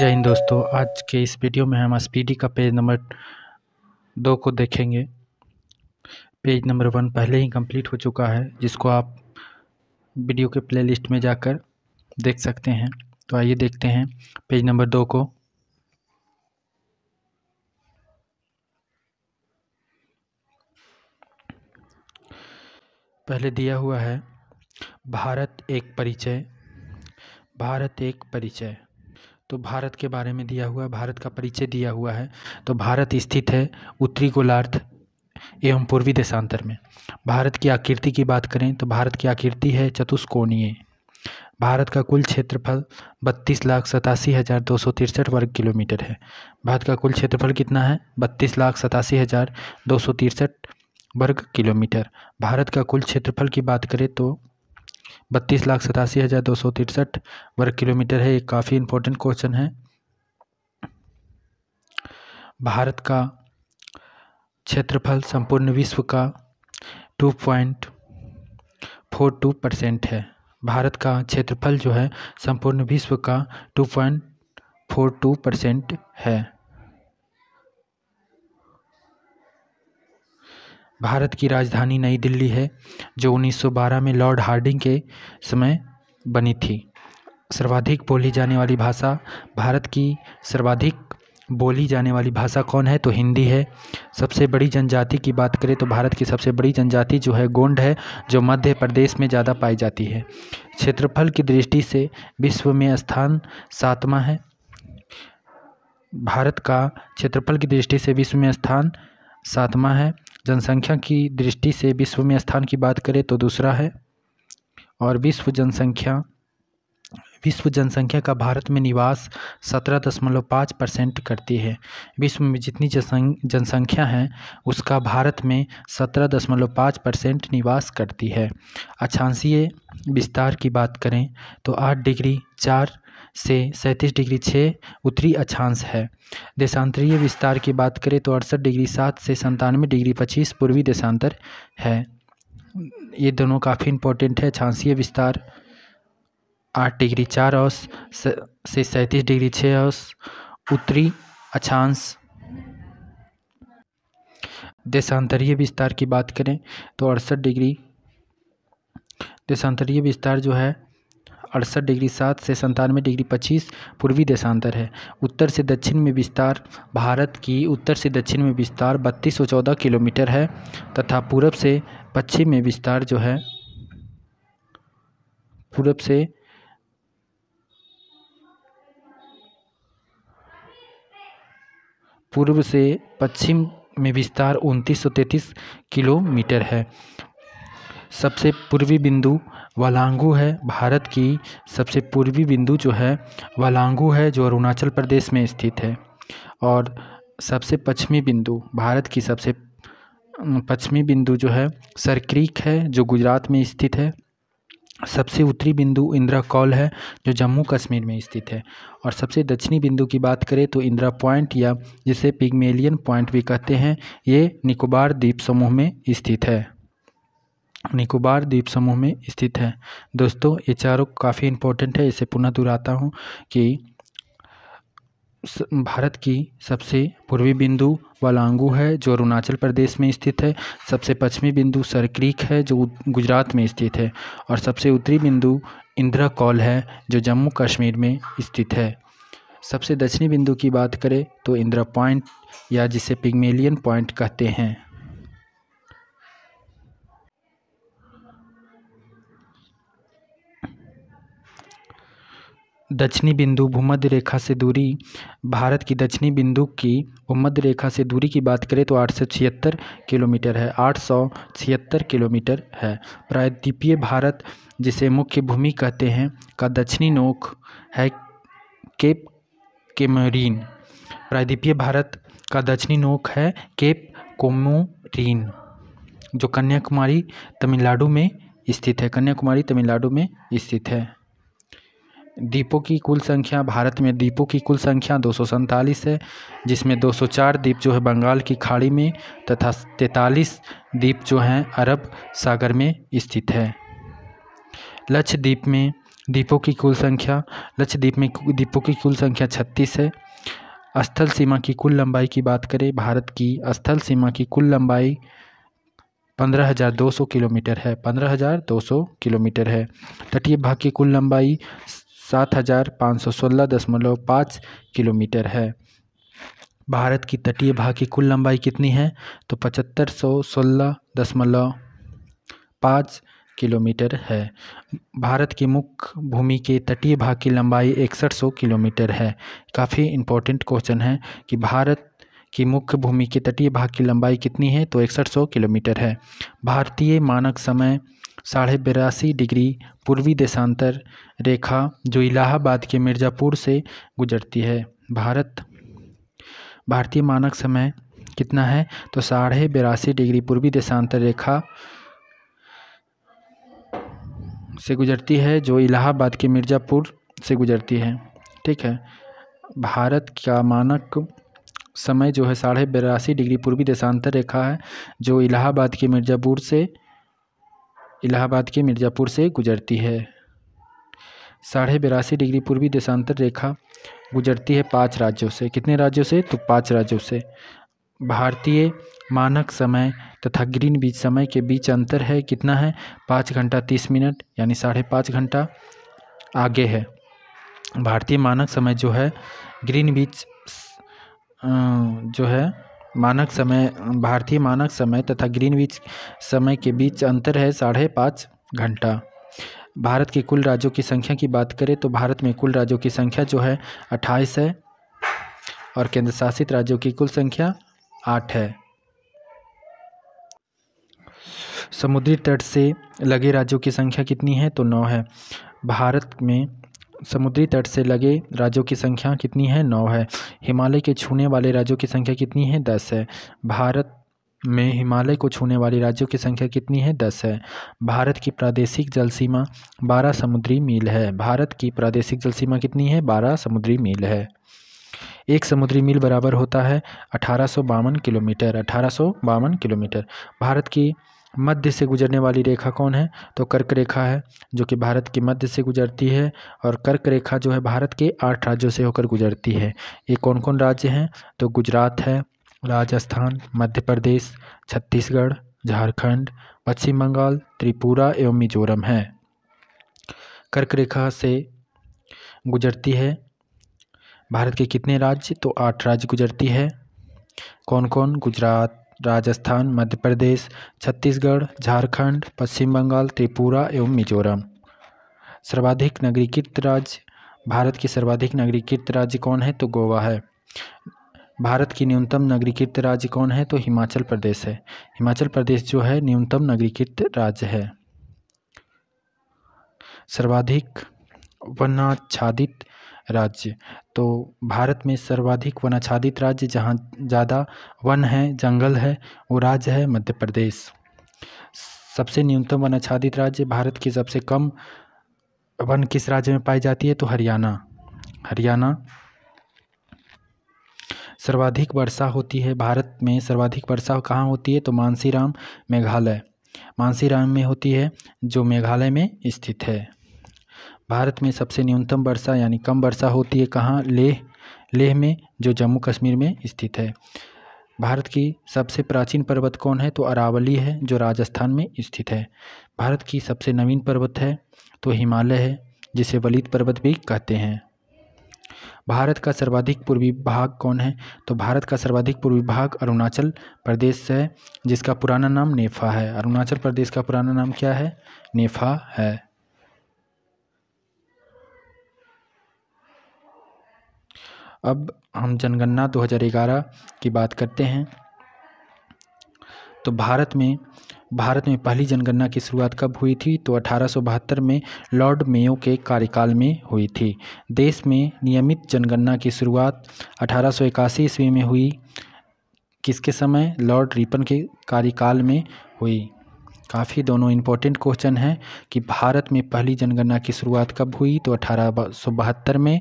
जय हिंद दोस्तों। आज के इस वीडियो में हम स्पीडी का पेज नंबर दो को देखेंगे। पेज नंबर वन पहले ही कंप्लीट हो चुका है, जिसको आप वीडियो के प्लेलिस्ट में जाकर देख सकते हैं। तो आइए देखते हैं पेज नंबर दो को। पहले दिया हुआ है, भारत एक परिचय। भारत एक परिचय। तो भारत के बारे में दिया हुआ, भारत का परिचय दिया हुआ है। तो भारत स्थित है उत्तरी गोलार्ध एवं पूर्वी देशांतर में। भारत की आकृति की बात करें तो भारत की आकृति है चतुष्कोणीय। भारत का कुल क्षेत्रफल बत्तीस लाख सतासी हज़ार दो सौ तिरसठ वर्ग किलोमीटर है। भारत का कुल क्षेत्रफल कितना है? बत्तीस लाख सतासी हज़ार दो सौ तिरसठ वर्ग किलोमीटर। भारत का कुल क्षेत्रफल की बात करें तो बत्तीस लाख सतासी हज़ार दो सौ तिरसठ वर्ग किलोमीटर है। ये काफ़ी इम्पोर्टेंट क्वेश्चन है। भारत का क्षेत्रफल संपूर्ण विश्व का two point four two percent है। भारत का क्षेत्रफल जो है, संपूर्ण विश्व का two point four two percent है। भारत की राजधानी नई दिल्ली है, जो 1912 में लॉर्ड हार्डिंग के समय बनी थी। सर्वाधिक बोली जाने वाली भाषा भारत की सर्वाधिक बोली जाने वाली भाषा कौन है? तो हिंदी है। सबसे बड़ी जनजाति की बात करें तो भारत की सबसे बड़ी जनजाति जो है गोंड है, जो मध्य प्रदेश में ज़्यादा पाई जाती है। क्षेत्रफल की दृष्टि से विश्व में स्थान सातवां है। भारत का क्षेत्रफल की दृष्टि से विश्व में स्थान सातवां है। जनसंख्या की दृष्टि से विश्व में स्थान की बात करें तो दूसरा है। और विश्व जनसंख्या विश्व जनसंख्या का भारत में निवास सत्रह दशमलव पाँच परसेंट करती है। विश्व में जितनी जनसंख्या है, उसका भारत में सत्रह दशमलव पाँच परसेंट निवास करती है। अक्षांशीय विस्तार की बात करें तो आठ डिग्री चार से सैंतीस डिग्री छः उत्तरी अक्षांश है। देशांतरीय विस्तार की बात करें तो अड़सठ डिग्री सात से संतानवे डिग्री पच्चीस पूर्वी देशांतर है। ये दोनों काफ़ी इम्पोर्टेंट है। अक्षांशीय विस्तार आठ डिग्री चार औस से सैंतीस डिग्री छः औस उत्तरी अक्षांश। देशांतरीय विस्तार की बात करें तो अड़सठ डिग्री, देशांतरीय विस्तार जो है अड़सठ डिग्री सात से संतानवे डिग्री पच्चीस पूर्वी देशांतर है। उत्तर से दक्षिण में विस्तार, भारत की उत्तर से दक्षिण में विस्तार बत्तीस सौ चौदह किलोमीटर है तथा पूरब से पश्चिम में विस्तार जो है, पूरब से पूर्व से पश्चिम में विस्तार उनतीस किलोमीटर है। सबसे पूर्वी बिंदु वालांगू है। भारत की सबसे पूर्वी बिंदु जो है, वालांगू है, जो अरुणाचल प्रदेश में स्थित है। और सबसे पश्चिमी बिंदु, भारत की सबसे पश्चिमी बिंदु जो है, सरक्रीक है, जो गुजरात में स्थित है। सबसे उत्तरी बिंदु इंदिरा कॉल है, जो जम्मू कश्मीर में स्थित है। और सबसे दक्षिणी बिंदु की बात करें तो इंदिरा पॉइंट, या जिसे पिगमेलियन पॉइंट भी कहते हैं, ये निकोबार द्वीप समूह में स्थित है। निकोबार द्वीप समूह में स्थित है। दोस्तों, ये चारों काफ़ी इम्पोर्टेंट है। इसे पुनः दोहराता हूँ कि भारत की सबसे पूर्वी बिंदु वालांगू है, जो अरुणाचल प्रदेश में स्थित है। सबसे पश्चिमी बिंदु सरक्रीक है, जो गुजरात में स्थित है। और सबसे उत्तरी बिंदु इंदिरा कॉल है, जो जम्मू कश्मीर में स्थित है। सबसे दक्षिणी बिंदु की बात करें तो इंदिरा पॉइंट या जिसे पिगमेलियन पॉइंट कहते हैं। दक्षिणी बिंदु भूमध्य रेखा से दूरी, भारत की दक्षिणी बिंदु की भूमध्य रेखा से दूरी की बात करें तो आठ सौ छिहत्तर किलोमीटर है। आठ सौ छिहत्तर किलोमीटर है। प्रायद्वीपीय भारत, जिसे मुख्य भूमि कहते हैं, का दक्षिणी नोक है केप केमरीन। प्रायद्वीपीय भारत का दक्षिणी नोक है केप कोमोरीन, जो कन्याकुमारी तमिलनाडु में स्थित है। कन्याकुमारी तमिलनाडु में स्थित है। द्वीपों की कुल संख्या भारत में द्वीपों की कुल संख्या दो है, जिसमें 204 द्वीप जो है बंगाल की खाड़ी में तथा तैतालीस द्वीप जो हैं अरब सागर में स्थित है। लक्षद्वीप में द्वीपों की कुल संख्या लक्षद्वीप में द्वीपों की कुल संख्या छत्तीस है। स्थल सीमा की कुल लंबाई की बात करें, भारत की स्थल सीमा की कुल लंबाई पंद्रह हज़ार दो सौ किलोमीटर है, पंद्रह हज़ार दो सौ किलोमीटर है। तटीय भाग की कुल लंबाई सात हज़ार पाँच सौ सोलह दशमलव पाँच किलोमीटर है। भारत की तटीय भाग की कुल लंबाई कितनी है? तो पचहत्तर सौ सोलह दशमलव पाँच किलोमीटर है। भारत की मुख्य भूमि के तटीय भाग की लंबाई इकसठ सौ किलोमीटर है। काफ़ी इम्पोर्टेंट क्वेश्चन है कि भारत की मुख्य भूमि के तटीय भाग की लंबाई कितनी है? तो इकसठ सौ किलोमीटर है। भारतीय मानक समय साढ़े बिरासी डिग्री पूर्वी देशांतर रेखा जो इलाहाबाद के मिर्ज़ापुर से गुजरती है। भारत, भारतीय मानक समय कितना है? तो साढ़े बिरासी डिग्री पूर्वी देशांतर रेखा से गुजरती है, जो इलाहाबाद के मिर्ज़ापुर से गुजरती है। ठीक है? भारत का मानक समय जो है साढ़े बिरासी डिग्री पूर्वी देशांतर रेखा है, जो इलाहाबाद के मिर्ज़ापुर से इलाहाबाद के मिर्ज़ापुर से गुजरती है। साढ़े बिरासी डिग्री पूर्वी देशांतर रेखा गुजरती है पाँच राज्यों से। कितने राज्यों से? तो पाँच राज्यों से। भारतीय मानक समय तथा ग्रीन बीच समय के बीच अंतर है कितना है? पाँच घंटा तीस मिनट, यानी साढ़े पाँच घंटा आगे है। भारतीय मानक समय जो है, ग्रीन बीच जो है मानक समय, भारतीय मानक समय तथा ग्रीनविच समय के बीच अंतर है साढ़े पाँच घंटा। भारत के कुल राज्यों की संख्या की बात करें तो भारत में कुल राज्यों की संख्या जो है अट्ठाईस है और केंद्र शासित राज्यों की कुल संख्या आठ है। समुद्री तट से लगे राज्यों की संख्या कितनी है तो नौ है। भारत में समुद्री तट से लगे राज्यों की संख्या कितनी है? नौ है। हिमालय के छूने वाले राज्यों की संख्या कितनी है? दस है। भारत में हिमालय को छूने वाले राज्यों की संख्या कितनी है? दस है। भारत की प्रादेशिक जल सीमा बारह समुद्री मील है। भारत की प्रादेशिक जल सीमा कितनी है? बारह समुद्री मील है। एक समुद्री मील बराबर होता है अठारह सौ बावन किलोमीटर। अठारह सौ बावन किलोमीटर। भारत की मध्य से गुजरने वाली रेखा कौन है? तो कर्क रेखा है, जो कि भारत के मध्य से गुजरती है, और कर्क रेखा जो है भारत के आठ राज्यों से होकर गुजरती है। ये कौन कौन राज्य हैं? तो गुजरात है, राजस्थान, मध्य प्रदेश, छत्तीसगढ़, झारखंड, पश्चिम बंगाल, त्रिपुरा एवं मिजोरम है। कर्क रेखा से गुजरती है, भारत के कितने राज्य? तो आठ राज्य गुजरती है। कौन कौन गुजरात राजस्थान, मध्य प्रदेश, छत्तीसगढ़, झारखंड, पश्चिम बंगाल, त्रिपुरा एवं मिजोरम। सर्वाधिक नगरीकृत राज्य, भारत के सर्वाधिक नगरीकृत राज्य कौन है? तो गोवा है। भारत की न्यूनतम नगरीकृत राज्य कौन है? तो हिमाचल प्रदेश है। हिमाचल प्रदेश जो है, न्यूनतम नगरीकृत राज्य है। सर्वाधिक वनाच्छादित राज्य। तो भारत में सर्वाधिक वनाच्छादित राज्य जहाँ ज़्यादा वन है, जंगल है, वो राज्य है मध्य प्रदेश। सबसे न्यूनतम वनाच्छादित राज्य भारत की सबसे कम वन किस राज्य में पाई जाती है? तो हरियाणा। हरियाणा सर्वाधिक वर्षा होती है। भारत में सर्वाधिक वर्षा कहाँ होती है? तो मानसीराम मेघालय। मानसीराम में होती है, जो मेघालय में स्थित है। भारत में सबसे न्यूनतम वर्षा यानी कम वर्षा होती है कहाँ? लेह लेह में, जो जम्मू कश्मीर में स्थित है। भारत की सबसे प्राचीन पर्वत कौन है? तो अरावली है, जो राजस्थान में स्थित है। भारत की सबसे नवीन पर्वत है तो हिमालय है, जिसे वलित पर्वत भी कहते हैं। भारत का सर्वाधिक पूर्वी भाग कौन है? तो भारत का सर्वाधिक पूर्वी भाग अरुणाचल प्रदेश है, जिसका पुराना नाम नेफा है। अरुणाचल प्रदेश का पुराना नाम क्या है? नेफा है। अब हम जनगणना 2011 की बात करते हैं। तो भारत में भारत में पहली जनगणना की शुरुआत कब हुई थी? तो अठारह सौ बहत्तर में लॉर्ड मेयो के कार्यकाल में हुई थी। देश में नियमित जनगणना की शुरुआत अठारह ईस्वी में हुई। किसके समय? लॉर्ड रिपन के कार्यकाल में हुई। काफ़ी दोनों इम्पोर्टेंट क्वेश्चन हैं कि भारत में पहली जनगणना की शुरुआत कब हुई? तो अठारह सौ बहत्तर में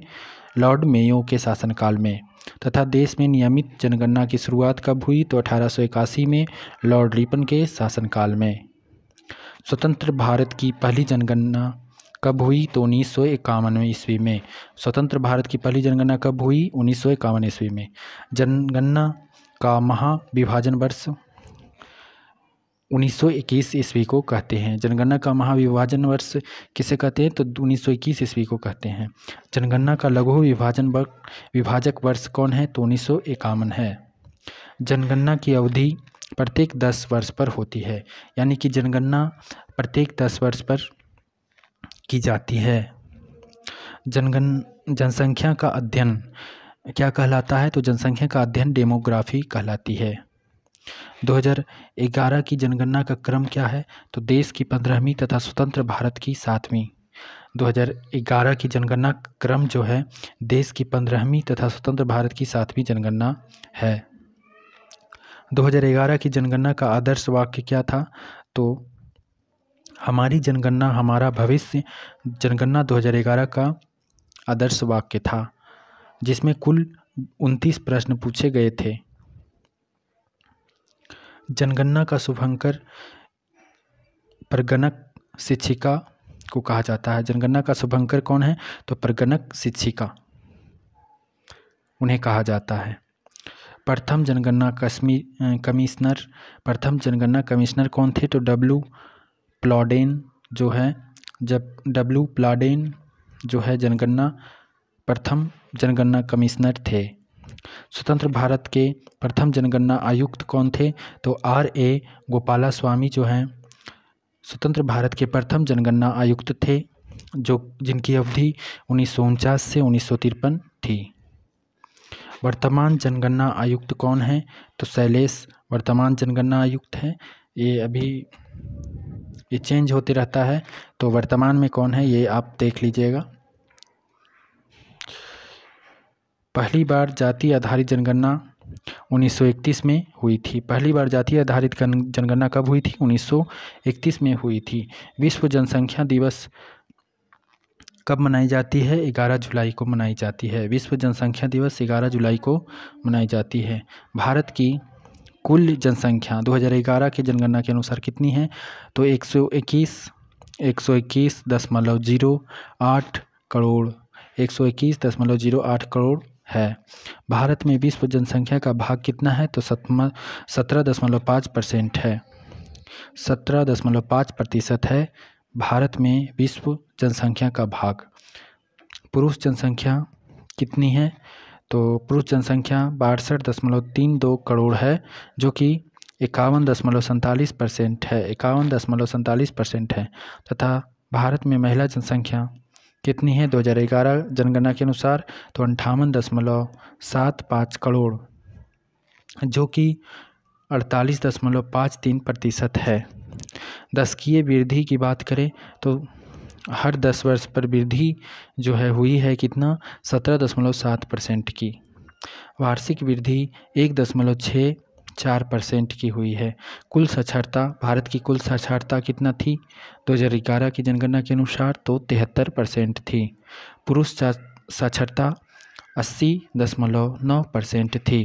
लॉर्ड मेयो के शासनकाल में तथा देश में नियमित जनगणना की शुरुआत कब हुई तो अठारह सौ इक्यासी में लॉर्ड रिपन के शासनकाल में। स्वतंत्र भारत की पहली जनगणना कब हुई तो उन्नीस सौ इक्यावन ईस्वी में। स्वतंत्र भारत की पहली जनगणना कब हुई? उन्नीस सौ इक्यावन ईस्वी में। जनगणना का महाविभाजन वर्ष 1921 ईस्वी को कहते हैं। जनगणना का महाविभाजन वर्ष किसे कहते हैं? तो 1921 ईस्वी को कहते हैं। जनगणना का लघु विभाजन विभाजक वर्ष कौन है? तो उन्नीस सौ इक्यावन है। जनगणना की अवधि प्रत्येक दस वर्ष पर होती है, यानी कि जनगणना प्रत्येक दस वर्ष पर की जाती है। जनगण, जनसंख्या का अध्ययन क्या कहलाता है? तो जनसंख्या का अध्ययन डेमोग्राफी कहलाती है। 2011 की जनगणना का क्रम क्या है? तो देश की पंद्रहवीं तथा स्वतंत्र भारत की सातवीं। 2011 की जनगणना क्रम जो है, देश की पंद्रहवीं तथा स्वतंत्र भारत की सातवीं जनगणना है। 2011 की जनगणना का आदर्श वाक्य क्या था? तो हमारी जनगणना, हमारा भविष्य जनगणना 2011 का आदर्श वाक्य था, जिसमें कुल उनतीस प्रश्न पूछे गए थे। जनगणना का शुभंकर प्रगणक शिक्षिका को कहा जाता है। जनगणना का शुभंकर कौन है? तो प्रगणक शिक्षिका। उन्हें कहा जाता है। प्रथम जनगणना कश्मीर कमिश्नर, प्रथम जनगणना कमिश्नर कौन थे? तो डब्लू प्लॉडेन जो है, जब डब्लू प्लाडेन जो है जनगणना, प्रथम जनगणना कमिश्नर थे। स्वतंत्र भारत के प्रथम जनगणना आयुक्त कौन थे? तो आर ए गोपाला स्वामी जो हैं, स्वतंत्र भारत के प्रथम जनगणना आयुक्त थे, जो जिनकी अवधि उन्नीस सौ उनचास से उन्नीस सौ तिरपन थी। वर्तमान जनगणना आयुक्त कौन है? तो शैलेश वर्तमान जनगणना आयुक्त है। ये अभी, ये चेंज होते रहता है। तो वर्तमान में कौन है, ये आप देख लीजिएगा। पहली बार जाति आधारित जनगणना 1931 में हुई थी। पहली बार जाति आधारित जनगणना कब हुई थी? 1931 में हुई थी। विश्व जनसंख्या दिवस कब मनाई जाती है? 11 जुलाई को मनाई जाती है। विश्व जनसंख्या दिवस 11 जुलाई को मनाई जाती है। भारत की कुल जनसंख्या 2011 की जनगणना के अनुसार कितनी है? तो 121 121 दशमलव ज़ीरो आठ करोड़ 121 दशमलव ज़ीरो आठ करोड़ है। भारत में विश्व जनसंख्या का भाग कितना है? तो सत्रह दशमलव पाँच परसेंट है। सत्रह दशमलव पाँच प्रतिशत है भारत में विश्व जनसंख्या का भाग। पुरुष जनसंख्या कितनी है? तो पुरुष जनसंख्या बासठ दशमलव तीन दो करोड़ है, जो कि इक्यावन दशमलव सैंतालीस परसेंट है। इक्यावन दशमलव सैंतालीस परसेंट है। तथा भारत में महिला जनसंख्या कितनी है? 2011 जनगणना के अनुसार तो अंठावन दशमलव सात पाँच करोड़, जो कि अड़तालीस दशमलव पाँच तीन प्रतिशत है। दशकीय वृद्धि की बात करें तो हर दस वर्ष पर वृद्धि जो है हुई है कितना? सत्रह दशमलव सात परसेंट की। वार्षिक वृद्धि एक दशमलव छः चार परसेंट की हुई है। कुल साक्षरता, भारत की कुल साक्षरता कितना थी? दो हज़ार ग्यारह की जनगणना के अनुसार तो तिहत्तर परसेंट थी। पुरुष साक्षरता अस्सी दशमलव नौ परसेंट थी।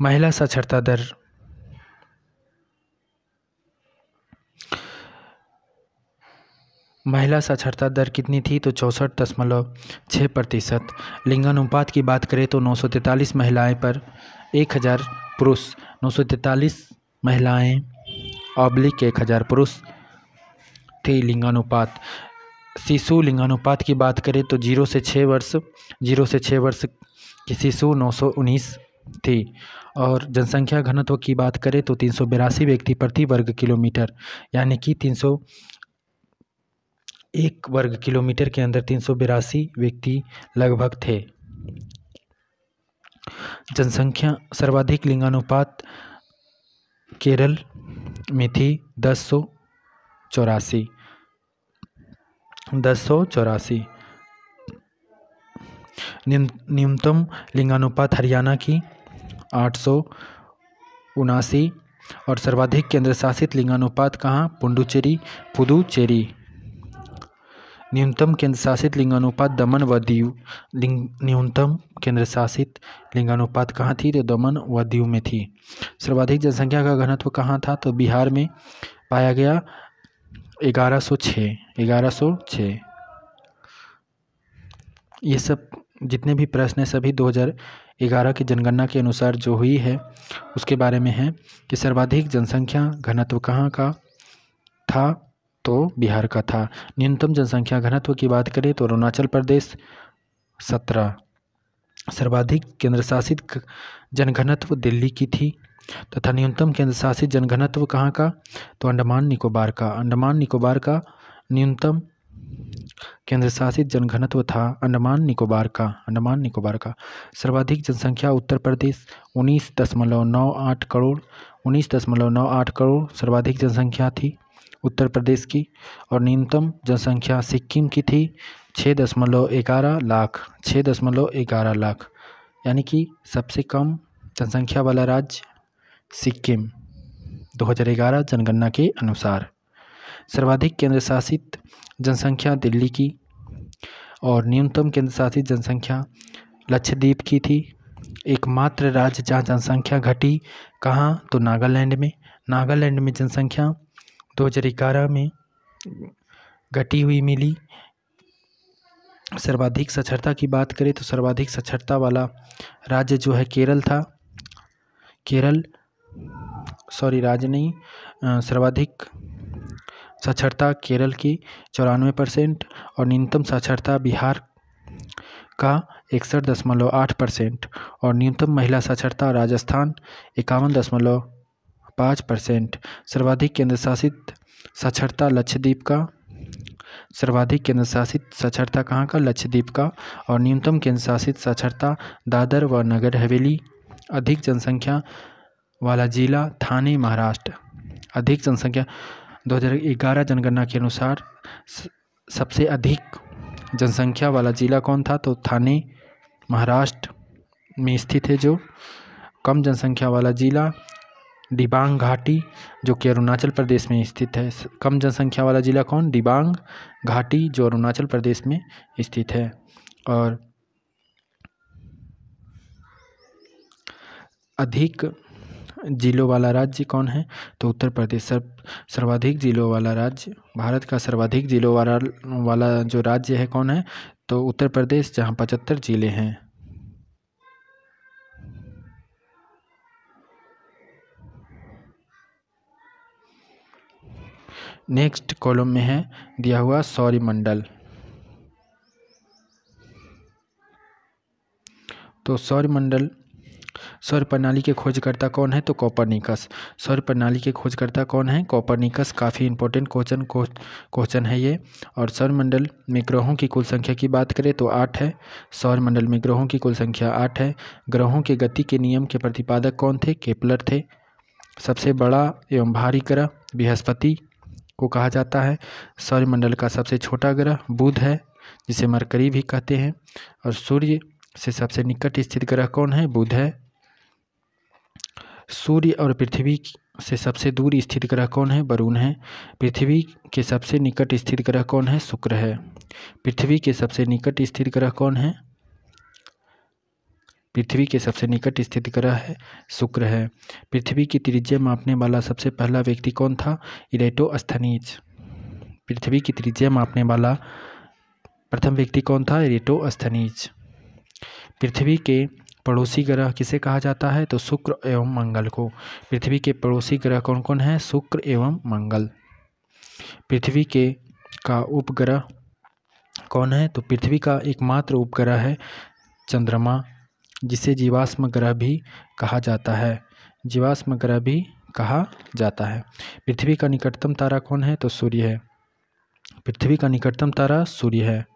महिला साक्षरता दर महिला साक्षरता दर कितनी थी? तो चौंसठ दशमलव छः प्रतिशत। लिंगानुपात की बात करें तो नौ सौ तैंतालीस महिलाएँ पर एक हज़ार पुरुष, नौ सौ तैंतालीस महिलाएँ ऑब्लिक एक हज़ार पुरुष थे लिंगानुपात। शिशु लिंगानुपात की बात करें तो ज़ीरो से छः वर्ष, ज़ीरो से छः वर्ष की शिशु नौ सौ उन्नीस थी। और जनसंख्या घनत्व की बात करें तो तीन सौ बिरासी व्यक्ति प्रति वर्ग किलोमीटर, यानी कि तीन सौ एक वर्ग किलोमीटर के अंदर तीन सौ बिरासी व्यक्ति लगभग थे। जनसंख्या सर्वाधिक लिंगानुपात केरल में थी, दस सौ चौरासी। दस सौ चौरासी। न्यूनतम लिंगानुपात हरियाणा की आठ सौ उनासी और सर्वाधिक केंद्र शासित लिंगानुपात कहाँ? पुडुचेरी पुदुचेरी न्यूनतम केंद्रशासित लिंगानुपात दमन व दीव, लिंग, न्यूनतम केंद्रशासित लिंगानुपात कहाँ थी? तो दमन व दीव में थी। सर्वाधिक जनसंख्या का घनत्व कहाँ था? तो बिहार में पाया गया ग्यारह सौ छः ग्यारह सौ छः ये सब जितने भी प्रश्न हैं, सभी 2011 की जनगणना के अनुसार जो हुई है, उसके बारे में है कि सर्वाधिक जनसंख्या घनत्व कहाँ का था? तो बिहार का था। न्यूनतम जनसंख्या घनत्व की बात करें तो अरुणाचल प्रदेश सत्रह। सर्वाधिक केंद्र शासित जनघनत्व दिल्ली की थी तथा न्यूनतम केंद्र शासित जनघनत्व कहाँ का? तो अंडमान निकोबार का। अंडमान निकोबार का न्यूनतम केंद्र शासित जनघनत्व था अंडमान निकोबार का। अंडमान निकोबार का सर्वाधिक जनसंख्या उत्तर प्रदेश उन्नीस दशमलव नौ आठ करोड़, उन्नीस दशमलव नौ आठ करोड़ सर्वाधिक जनसंख्या थी। उत्तर प्रदेश की और न्यूनतम जनसंख्या सिक्किम की थी छः दशमलव ग्यारह लाख छः दशमलव ग्यारह लाख, यानी कि सबसे कम जनसंख्या वाला राज्य सिक्किम। 2011 जनगणना के अनुसार सर्वाधिक केंद्र शासित जनसंख्या दिल्ली की और न्यूनतम केंद्र शासित जनसंख्या लक्षद्वीप की थी। एकमात्र राज्य जहाँ जनसंख्या घटी, कहाँ? तो नागालैंड में। नागालैंड में जनसंख्या 2011 में घटी हुई मिली। सर्वाधिक साक्षरता की बात करें तो सर्वाधिक साक्षरता वाला राज्य जो है केरल था। केरल, सॉरी, राज्य नहीं सर्वाधिक साक्षरता केरल की चौरानवे परसेंट और न्यूनतम साक्षरता बिहार का इकसठ दशमलव आठ परसेंट और न्यूनतम महिला साक्षरता राजस्थान इक्यावन दशमलव पाँच परसेंट सर्वाधिक केंद्रशासित साक्षरता लक्षद्वीप का सर्वाधिक केंद्र शासित साक्षरता कहाँ का? लक्षद्वीप का और न्यूनतम केंद्र शासित साक्षरता दादर व नगर हवेली। अधिक जनसंख्या वाला जिला थाने महाराष्ट्र। अधिक जनसंख्या 2011 जनगणना के अनुसार सबसे अधिक जनसंख्या वाला ज़िला कौन था? तो थाने महाराष्ट्र में स्थित है जो। कम जनसंख्या वाला ज़िला दिबांग घाटी, जो कि अरुणाचल प्रदेश में स्थित है। कम जनसंख्या वाला ज़िला कौन? दिबांग घाटी, जो अरुणाचल प्रदेश में स्थित है। और अधिक जिलों वाला राज्य कौन है? तो उत्तर प्रदेश। सर्व, सर्वाधिक जिलों वाला राज्य। भारत का सर्वाधिक जिलों वाला वाला जो राज्य है कौन है? तो उत्तर प्रदेश, जहाँ पचहत्तर ज़िले हैं। नेक्स्ट कॉलम में है, दिया हुआ सौरमंडल तो सौरमंडल सौर प्रणाली के खोजकर्ता कौन है? तो कॉपरनिकस। सौर प्रणाली के खोजकर्ता कौन है? कॉपरनिकस, काफ़ी इंपॉर्टेंट क्वेश्चन क्वेश्चन है ये। और सौर मंडल में ग्रहों की कुल संख्या की बात करें तो आठ है। सौर मंडल में ग्रहों की कुल संख्या आठ है। ग्रहों के गति के नियम के प्रतिपादक कौन थे? केपलर थे। सबसे बड़ा एवं भारी ग्रह, बृहस्पति। को कहा जाता है। सौरमंडल का सबसे छोटा ग्रह बुध है, जिसे मरकरी भी कहते हैं। और सूर्य से सबसे निकट स्थित ग्रह कौन है? बुध है। सूर्य और पृथ्वी से सबसे दूर स्थित ग्रह कौन है? वरुण है। पृथ्वी के सबसे निकट स्थित ग्रह कौन है? शुक्र है। पृथ्वी के सबसे निकट स्थित ग्रह कौन है? पृथ्वी के सबसे निकट स्थित ग्रह है, शुक्र है। पृथ्वी की त्रिज्या मापने वाला सबसे पहला व्यक्ति कौन था? इरेटो स्थनीज पृथ्वी की त्रिज्या मापने वाला प्रथम व्यक्ति कौन था? इरेटो स्थनीज पृथ्वी के पड़ोसी ग्रह किसे कहा जाता है? तो शुक्र एवं मंगल को। पृथ्वी के पड़ोसी ग्रह कौन कौन है? शुक्र एवं मंगल। पृथ्वी के का उपग्रह कौन है? तो पृथ्वी का एकमात्र उपग्रह है चंद्रमा। जिसे जीवाश्म ग्रह भी कहा जाता है। जीवाश्म ग्रह भी कहा जाता है। पृथ्वी का निकटतम तारा कौन है? तो सूर्य है। पृथ्वी का निकटतम तारा सूर्य है।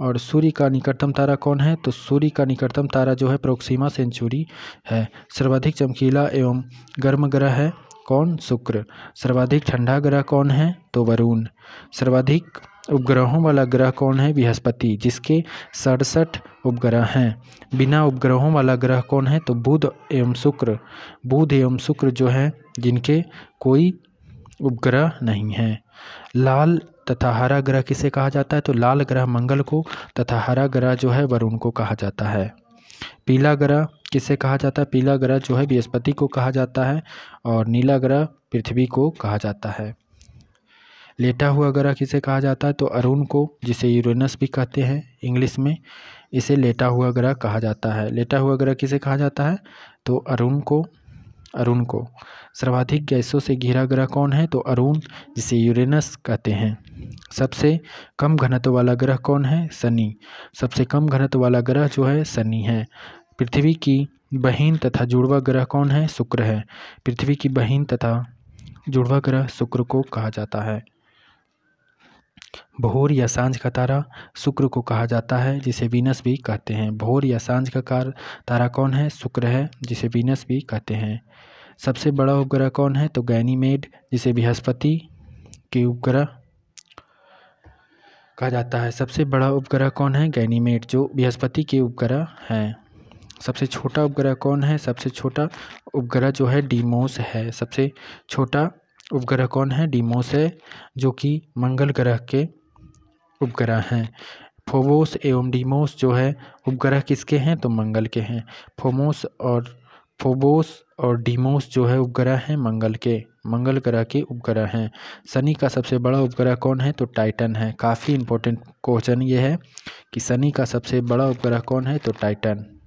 और सूर्य का निकटतम तारा कौन है? तो सूर्य का निकटतम तारा जो है प्रोक्सीमा सेंचुरी है। सर्वाधिक चमकीला एवं गर्म ग्रह है कौन? शुक्र। सर्वाधिक ठंडा ग्रह कौन है? तो वरुण। सर्वाधिक उपग्रहों वाला ग्रह कौन है? बृहस्पति, जिसके सड़सठ उपग्रह हैं। बिना उपग्रहों वाला ग्रह कौन है? तो बुध एवं शुक्र। बुध एवं शुक्र जो है, जिनके कोई उपग्रह नहीं है। लाल तथा हरा ग्रह किसे कहा जाता है? तो लाल ग्रह मंगल को तथा हरा ग्रह जो है, वरुण को कहा जाता है। पीला ग्रह किसे कहा जाता है? पीला ग्रह जो है, बृहस्पति को कहा जाता है और नीला ग्रह पृथ्वी को कहा जाता है। लेटा हुआ ग्रह किसे कहा जाता है तो अरुण को, जिसे यूरेनस भी कहते हैं, इंग्लिश में, इसे लेटा हुआ ग्रह कहा जाता है। लेटा हुआ ग्रह किसे कहा जाता है? तो अरुण को अरुण को। सर्वाधिक गैसों से घिरा ग्रह कौन है? तो अरुण, जिसे यूरेनस कहते हैं। सबसे कम घनत्व वाला ग्रह कौन है? शनि। सबसे कम घनत्व वाला ग्रह जो है, शनि है। पृथ्वी की बहीन तथा जुड़वा ग्रह कौन है? शुक्र है। पृथ्वी की बहीन तथा जुड़वा ग्रह शुक्र को कहा जाता है। भोर या साँझ का तारा शुक्र को कहा जाता है, जिसे वीनस भी कहते हैं। भोर या साँझ का कार, तारा कौन है? शुक्र है, जिसे वीनस भी कहते हैं। सबसे बड़ा उपग्रह कौन है? तो गैनीमेड, जिसे बृहस्पति के उपग्रह कहा जाता है। सबसे बड़ा उपग्रह कौन है? गैनीमेड, जो बृहस्पति के उपग्रह हैं। सबसे छोटा उपग्रह कौन है? सबसे छोटा उपग्रह जो है, डीमोस है। सबसे छोटा उपग्रह कौन है? डीमोस है, जो कि मंगल ग्रह के उपग्रह हैं। फोबोस एवं डीमोस जो है, उपग्रह किसके हैं? तो मंगल के हैं। फोमोस और फोबोस और डीमोस जो है, उपग्रह हैं मंगल के। मंगल ग्रह के उपग्रह हैं। शनि का सबसे बड़ा उपग्रह कौन है? तो टाइटन है। काफ़ी इंपॉर्टेंट क्वेश्चन ये है कि शनि का सबसे बड़ा उपग्रह कौन है? तो टाइटन।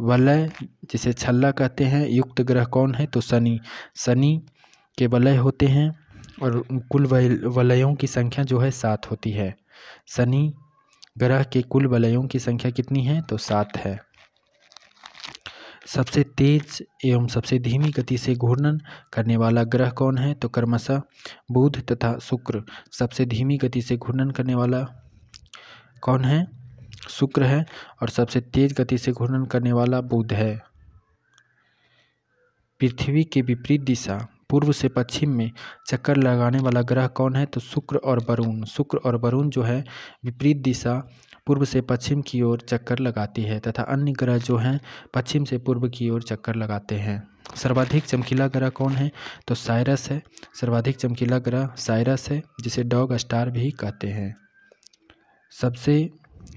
वलय, जिसे छल्ला कहते हैं, युक्त ग्रह कौन है? तो शनि। शनि के वलय होते हैं और कुल वलयों की संख्या जो है सात होती है। शनि ग्रह के कुल वलयों की संख्या कितनी है? तो सात है। सबसे तेज एवं सबसे धीमी गति से घूर्णन करने वाला ग्रह कौन है? तो क्रमशः बुध तथा शुक्र। सबसे धीमी गति से घूर्णन करने वाला कौन है? शुक्र है और सबसे तेज गति से घूर्णन करने वाला बुध है। पृथ्वी के विपरीत दिशा, पूर्व से पश्चिम में चक्कर लगाने वाला ग्रह कौन है? तो शुक्र और वरुण। शुक्र और वरुण जो है, विपरीत दिशा, पूर्व से पश्चिम की ओर चक्कर लगाती है तथा अन्य ग्रह जो हैं, पश्चिम से पूर्व की ओर चक्कर लगाते हैं। सर्वाधिक चमकीला ग्रह कौन है? तो साइरस है। सर्वाधिक चमकीला ग्रह साइरस है, जिसे डॉग स्टार भी कहते हैं। सबसे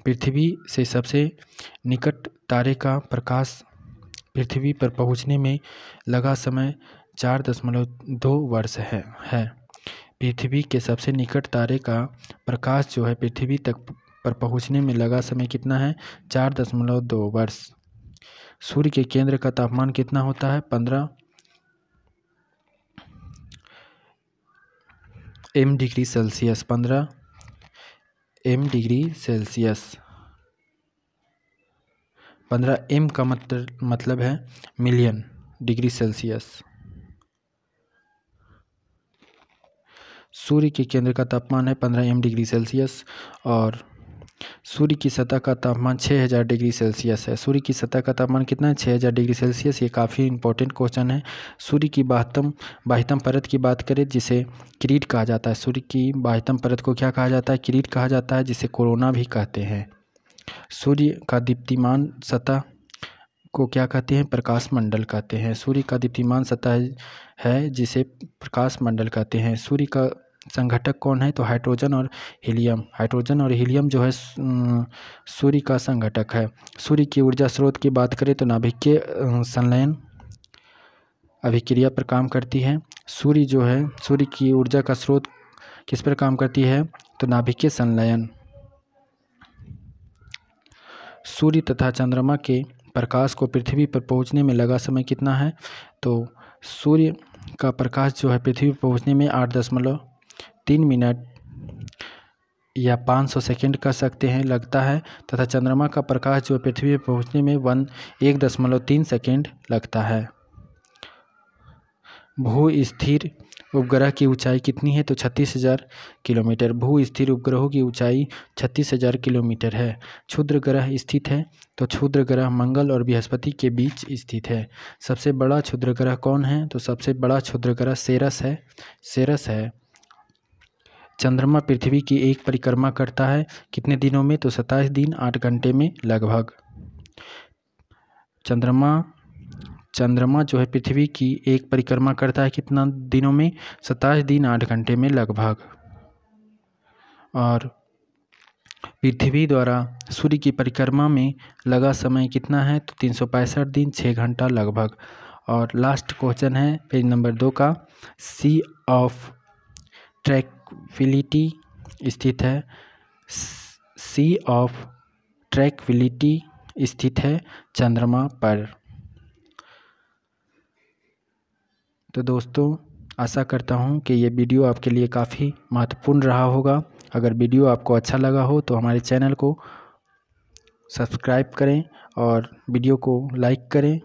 पृथ्वी से सबसे निकट तारे का प्रकाश पृथ्वी पर पहुँचने में लगा समय चार दशमलव दो वर्ष है है। पृथ्वी के सबसे निकट तारे का प्रकाश जो है पृथ्वी तक पर पहुँचने में लगा समय कितना है? चार दशमलव दो वर्ष। सूर्य के केंद्र का तापमान कितना होता है? पंद्रह एम डिग्री सेल्सियस। पंद्रह एम डिग्री सेल्सियस। पंद्रह एम का मतलब मतलब है मिलियन डिग्री सेल्सियस। सूर्य के केंद्र का तापमान है पंद्रह एम डिग्री सेल्सियस और सूर्य की सतह का तापमान 6000 डिग्री सेल्सियस है। सूर्य की सतह का तापमान कितना है? 6000 डिग्री सेल्सियस। ये काफ़ी इंपॉर्टेंट क्वेश्चन है। सूर्य की बाह्यतम बाह्यतम परत की बात करें, जिसे किरीट कहा जाता है। सूर्य की बाह्यतम परत को क्या कहा जाता है? किरीट कहा जाता है, जिसे कोरोना भी कहते हैं। सूर्य का दीप्तिमान सतह को क्या कहते हैं? प्रकाश मंडल कहते हैं। सूर्य का दीप्तिमान सतह है, जिसे प्रकाश मंडल कहते हैं। सूर्य का संघटक कौन है? तो हाइड्रोजन और हीलियम। हाइड्रोजन और हीलियम जो है सूर्य का संघटक है। सूर्य की ऊर्जा स्रोत की बात करें तो नाभिकीय संलयन अभिक्रिया पर काम करती है। सूर्य जो है, सूर्य की ऊर्जा का स्रोत किस पर काम करती है? तो नाभिकीय संलयन। सूर्य तथा चंद्रमा के प्रकाश को पृथ्वी पर पहुँचने में लगा समय कितना है? तो सूर्य का प्रकाश जो है, पृथ्वी पर पहुँचने में आठ दशमलव तीन मिनट या पाँच सौ सेकेंड कर सकते हैं, लगता है, तथा चंद्रमा का प्रकाश जो पृथ्वी पर पहुँचने में वन, एक दशमलव तीन सेकेंड लगता है। भू स्थिर उपग्रह की ऊंचाई कितनी है? तो छत्तीस हज़ार किलोमीटर। भू स्थिर उपग्रहों की ऊंचाई छत्तीस हज़ार किलोमीटर है। क्षुद्र ग्रह स्थित है तो क्षुद्र ग्रह मंगल और बृहस्पति के बीच स्थित है। सबसे बड़ा क्षुद्र ग्रह कौन है? तो सबसे बड़ा क्षुद्र ग्रह सेरस है। सेरस है। चंद्रमा पृथ्वी की एक परिक्रमा करता है। कितने दिनों में? तो सत्ताईस दिन, आठ घंटे में, लगभग। चंद्रमा चंद्रमा जो है पृथ्वी की एक परिक्रमा करता है कितना दिनों में? सत्ताईस दिन, आठ घंटे में, लगभग। और पृथ्वी द्वारा सूर्य की परिक्रमा में लगा समय कितना है? तो तीन सौ पैंसठ दिन छः घंटा, लगभग। और लास्ट क्वेश्चन है पेज नंबर दो का। सी ऑफ़ ट्रैकविलिटी स्थित है। सी ऑफ़ ट्रैकविलिटी स्थित है चंद्रमा पर। तो दोस्तों, आशा करता हूँ कि ये वीडियो आपके लिए काफ़ी महत्वपूर्ण रहा होगा। अगर वीडियो आपको अच्छा लगा हो तो हमारे चैनल को सब्सक्राइब करें और वीडियो को लाइक करें।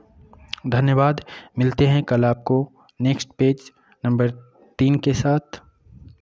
धन्यवाद। मिलते हैं कल आपको नेक्स्ट पेज नंबर तीन के साथ।